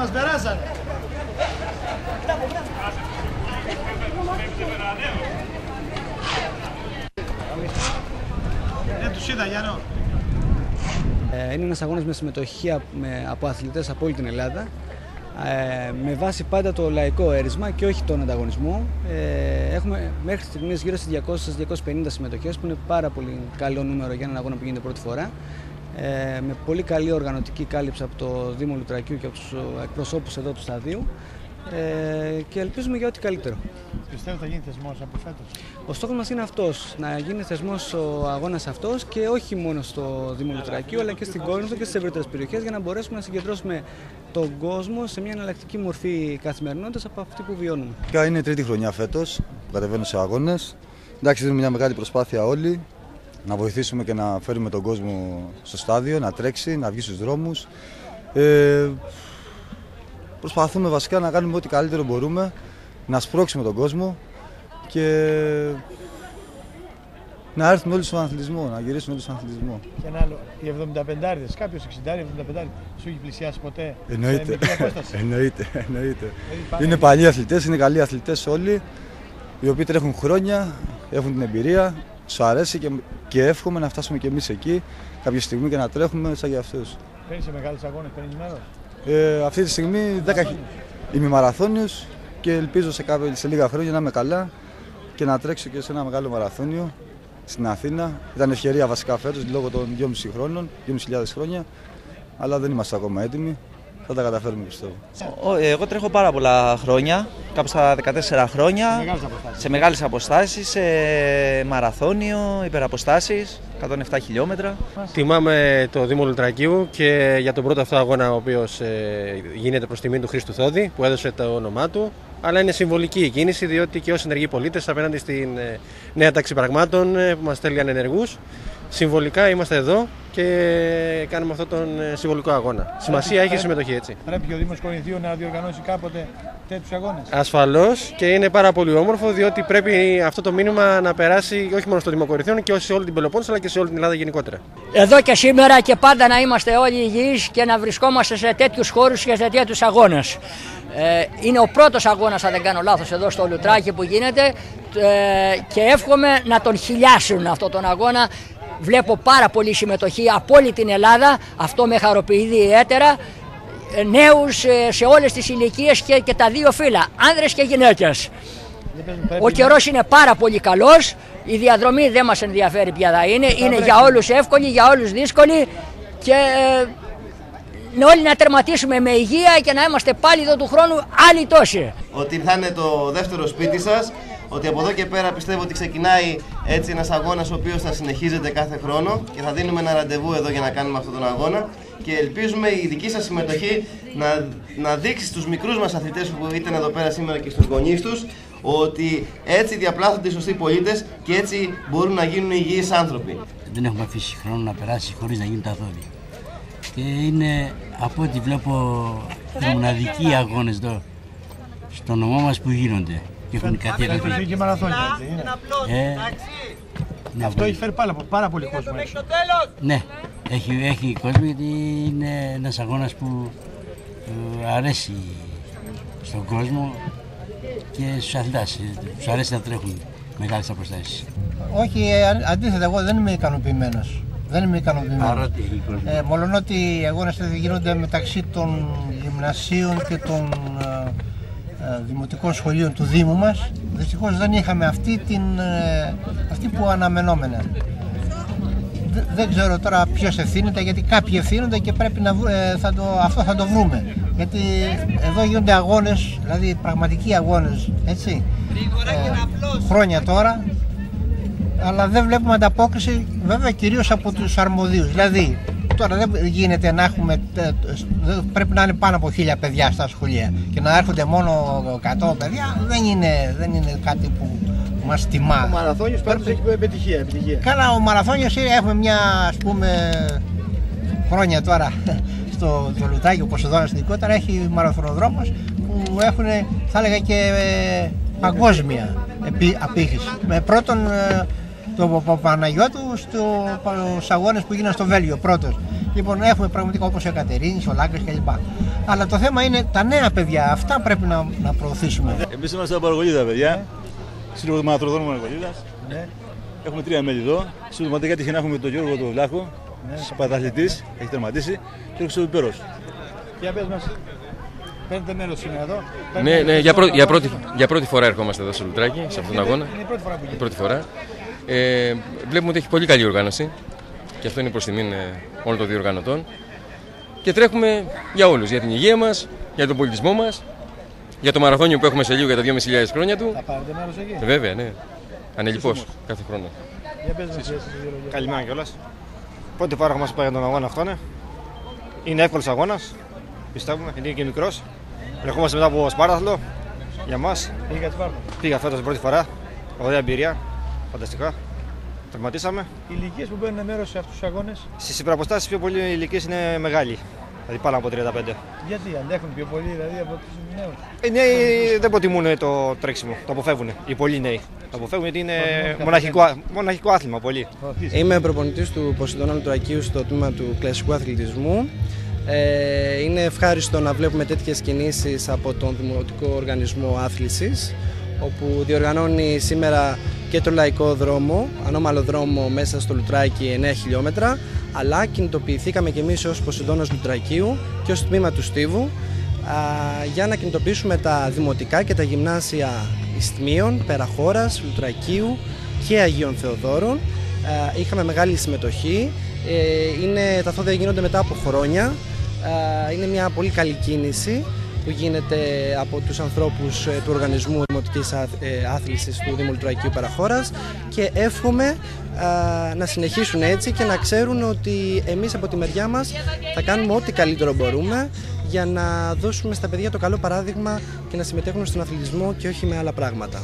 Άντε μας περάσανε. Δεν τους είδα Γιάννο. Ε, Είναι ένας αγώνας με συμμετοχή από, με, από αθλητές από όλη την Ελλάδα ε, με βάση πάντα το λαϊκό έρισμα και όχι τον ανταγωνισμό. Ε, έχουμε μέχρι στιγμής γύρω στις 200-250 συμμετοχές που είναι πάρα πολύ καλό νούμερο για έναν αγώνα που γίνεται πρώτη φορά. Ε, με πολύ καλή οργανωτική κάλυψη από το Δήμο Λουτρακίου και από τους εκπροσώπους εδώ του σταδίου ε, και ελπίζουμε για ό,τι καλύτερο. Πιστεύω θα γίνει θεσμός από φέτος. Ο στόχος μας είναι αυτός, να γίνει θεσμός ο αγώνας αυτός και όχι μόνο στο Δήμο Λουτρακίου αλλά και στην Κόρινθο και στις ευρύτερες περιοχές για να μπορέσουμε να συγκεντρώσουμε τον κόσμο σε μια εναλλακτική μορφή καθημερινότητας από αυτή που βιώνουμε. Φυσικά είναι η τρίτη χρονιά φέτος που κατεβαίνω σε αγώνες. Εντάξει, δίνουμε μια μεγάλη προσπάθεια όλοι να βοηθήσουμε και να φέρουμε τον κόσμο στο στάδιο, να τρέξει, να βγει στους δρόμους. Ε, προσπαθούμε βασικά να κάνουμε ό,τι καλύτερο μπορούμε, να σπρώξουμε τον κόσμο και να έρθουν όλοι στον αθλητισμό, να γυρίσουν όλοι στον αθλητισμό. Και ένα άλλο, οι 75άριδες, κάποιος 60-75 σου έχει πλησιάσει ποτέ σε Εννοείται. μικρή απόσταση. εννοείται, εννοείται. Δηλαδή πάνε- Είναι παλιοί αθλητές, είναι καλοί αθλητές όλοι, οι οποίοι τρέχουν χρόνια, έχουν την εμπειρία, σου αρέσει και, και εύχομαι να φτάσουμε κι εμείς εκεί κάποια στιγμή και να τρέχουμε σαν για αυτούς. Παίρνεις σε μεγάλες αγώνες, παίρνεις μέρος; Ε, αυτή τη στιγμή 10 χι- είμαι μαραθώνιος και ελπίζω σε, κάποια, σε λίγα χρόνια να είμαι καλά και να τρέξω και σε ένα μεγάλο μαραθώνιο στην Αθήνα. Ήταν ευκαιρία βασικά φέτος λόγω των 2,5 χρόνων, 2.500 χρόνια, αλλά δεν είμαστε ακόμα έτοιμοι. Θα τα καταφέρουμε πιστεύω. Ο- Εγώ τρέχω πάρα πολλά χρόνια, κάπου στα 14 χρόνια, Μεγάλες αποστάσεις. σε μεγάλες αποστάσεις, σε μαραθώνιο, υπεραποστάσεις, 107 χιλιόμετρα. Τιμάμε το Δήμο Λουτρακίου και για τον πρώτο αυτό αγώνα ο οποίος ε, γίνεται προς τιμή του Χρήστου Θόδη που έδωσε το όνομά του αλλά είναι συμβολική η κίνηση διότι και ως ενεργοί πολίτες απέναντι στην ε, νέα τάξη πραγμάτων ε, που μας στέλνει ανενεργούς συμβολικά είμαστε εδώ και κάνουμε αυτόν τον ε, συμβολικό αγώνα. Σημασία έχει η συμμετοχή έτσι. Πρέπει ο Δήμος Κορινθίου να διοργανώσει κάποτε τέτοιους αγώνες. Ασφαλώς και είναι πάρα πολύ όμορφο διότι πρέπει αυτό το μήνυμα να περάσει όχι μόνο στο Δήμο Κορινθίων και σε όλη την Πελοπόννησο αλλά και σε όλη την Ελλάδα γενικότερα. εδώ και σήμερα και πάντα να είμαστε όλοι υγιείς και να βρισκόμαστε σε τέτοιους χώρους και σε τέτοιους αγώνες. Ε, είναι ο πρώτος αγώνας, αν δεν κάνω λάθος, εδώ στο Λουτράκι που γίνεται ε, και εύχομαι να τον χιλιάσουν αυτό τον αγώνα. Βλέπω πάρα πολύ συμμετοχή από όλη την Ελλάδα, αυτό με χαροποιεί ιδιαίτερα. Ε, Νέους ε, σε όλες τις ηλικίες και, και τα δύο φύλλα, άνδρες και γυναίκες. Για πες μου, πρέπει Ο καιρός είναι πάρα πολύ καλός. Η διαδρομή δεν μας ενδιαφέρει ποια θα είναι. Είναι για όλους εύκολη, για όλους δύσκολη. Και ε, όλοι να τερματίσουμε με υγεία και να είμαστε πάλι εδώ του χρόνου άλλοι τόσοι. ότι θα είναι το δεύτερο σπίτι σας, ότι από εδώ και πέρα πιστεύω ότι ξεκινάει έτσι ένας αγώνας ο οποίος θα συνεχίζεται κάθε χρόνο και θα δίνουμε ένα ραντεβού εδώ για να κάνουμε αυτόν τον αγώνα και ελπίζουμε η δική σας συμμετοχή να, να δείξει στους μικρούς μας αθλητές που ήταν εδώ πέρα σήμερα και στους γονείς τους ότι έτσι διαπλάθονται οι σωστοί πολίτες και έτσι μπορούν να γίνουν υγιείς άνθρωποι. δεν έχουμε αφήσει χρόνο να περάσει χωρίς να γίνουν τα δόντια. Και είναι από ό,τι βλέπω οι μοναδικοί αγώνες εδώ στο νομό μας που γίνονται και έχουν Φέτος καθιερωθεί. είχε και μαραθώνια, έτσι είναι. Ε, ναι, Αυτό πολύ. έχει φέρει πάρα, πάρα πολύ κόσμο έξω. Ναι, έχει, έχει κόσμο γιατί είναι ένας αγώνας που ε, αρέσει στον κόσμο και στους αθλητάς. ε, Τους αρέσει να τρέχουν μεγάλες αποστάσεις. Όχι, ε, αν- αντίθετα, εγώ δεν είμαι ικανοποιημένος. Δεν είμαι ικανοποιημένος. Παρότι έχει κόσμο. Ε, μολονότι οι αγώνες αυτοί γίνονται μεταξύ των γυμνασίων και των ε, ε, δημοτικών σχολείων του Δήμου μας, δυστυχώς δεν είχαμε αυτή, την, ε, αυτή που αναμενόμενα. Δε- Δεν ξέρω τώρα ποιος ευθύνεται, γιατί κάποιοι ευθύνονται και πρέπει να, βρου- ε, θα το, αυτό θα το βρούμε. Γιατί εδώ γίνονται αγώνες, δηλαδή πραγματικοί αγώνες, έτσι, ε, χρόνια τώρα, αλλά δεν βλέπουμε ανταπόκριση βέβαια κυρίως από τους αρμοδίους. Δηλαδή τώρα δεν γίνεται να έχουμε, τε- δεν- πρέπει να είναι πάνω από χίλια παιδιά στα σχολεία και να έρχονται μόνο 100 παιδιά δεν είναι, δεν είναι κάτι που μας Ο τιμά. μαραθώνιος πάντως έχει επιτυχία. επιτυχία. Κάνα ο μαραθώνιος είναι- έχουμε μια ας πούμε χρόνια τώρα στο το Λουτάκι, ο Ποσειδώνας ειδικότερα έχει μαραθωνοδρόμους που έχουν θα έλεγα και ε, παγκόσμια επί, απήχηση. Με πρώτον ε, τον Παπαναγιώτου στο, στους αγώνες που γίνανε στο Βέλγιο πρώτος. Λοιπόν, έχουμε πραγματικά όπως ο Κατερίνη, ο Λάγκα κλπ. Αλλά το θέμα είναι τα νέα παιδιά, αυτά πρέπει να, να προωθήσουμε. Εμείς είμαστε από Παραγωγίδα, παιδιά. Σύλλογος του Μαθροδρόμου Παραγωγίδα. Ναι. Έχουμε τρία μέλη εδώ. Συντοματικά τυχαίνει να έχουμε τον Γιώργο τον Βλάχο, ναι. πρωταθλητής, έχει τερματίσει, και ο Χρυσοπιπέρο. Για πες μας, παίρνετε μέρος σήμερα εδώ. Ναι, ναι, για, πρω, για, πρώτη, για πρώτη φορά ερχόμαστε εδώ στο Λουτράκι, σε αυτόν τον αγώνα. Είναι η πρώτη φορά που γίνεται. Πρώτη φορά. Ε, βλέπουμε ότι έχει πολύ καλή οργάνωση και αυτό είναι προς τιμήν ε, όλων των διοργανωτών. Και τρέχουμε για όλους, για την υγεία μας, για τον πολιτισμό μας, για το μαραθώνιο που έχουμε σε λίγο για τα 2.500 χρόνια του. Θα πάρετε μέρος εκεί; Βέβαια, ναι. Ανελειπώς κάθε χρόνο. Για πες μας εσύ δύο λόγια. Καλημέρα κιόλας. Πρώτη φορά έχουμε πάει για τον αγώνα αυτόν. Είναι εύκολος αγώνας. Πιστεύουμε, είναι και μικρός. Ερχόμαστε μετά από Σπάραθλο. Για μας. Πήγα Σπάρτα. Πήγα φέτος την πρώτη φορά. Ωραία εμπειρία. Φανταστικά. Τερματίσαμε. Οι ηλικίες που παίρνουν μέρος σε αυτούς τους αγώνες, Στις υπεραποστάσεις πιο πολύ οι ηλικίες είναι μεγάλοι. Δηλαδή πάνω από 35. γιατί αντέχουν πιο πολύ δηλαδή από τους νέους; Οι νέοι δεν προτιμούν το τρέξιμο. Το αποφεύγουν. Οι πολλοί νέοι. Το αποφεύγουν γιατί είναι Προτιμούν μοναχικό, μοναχικό άθλημα πολύ. Είμαι προπονητής του Ποσειδώνα Λουτρακίου στο τμήμα του κλασικού αθλητισμού. Ε, είναι ευχάριστο να βλέπουμε τέτοιες κινήσεις από τον Δημοτικό Οργανισμό Άθλησης όπου διοργανώνει σήμερα και το λαϊκό δρόμο, ανώμαλο δρόμο μέσα στο Λουτράκι 9 χιλιόμετρα αλλά κινητοποιηθήκαμε και εμείς ως Ποσειδώνας Λουτρακίου και ως τμήμα του Στίβου α, για να κινητοποιήσουμε τα δημοτικά και τα γυμνάσια Ιστμίων, Περαχώρας, Λουτρακίου και Αγίων Θεοδόρων. Α, Είχαμε μεγάλη συμμετοχή. Ε, Είναι, τα θόδια γίνονται μετά από χρόνια. Α, Είναι μια πολύ καλή κίνηση που γίνεται από τους ανθρώπους ε, του Οργανισμού Δημοτικής Άθ- ε, Άθλησης του Δήμου Λουτρακίου Παραχώρας και εύχομαι α, να συνεχίσουν έτσι και να ξέρουν ότι εμείς από τη μεριά μας θα κάνουμε ό,τι καλύτερο μπορούμε για να δώσουμε στα παιδιά το καλό παράδειγμα και να συμμετέχουν στον αθλητισμό και όχι με άλλα πράγματα.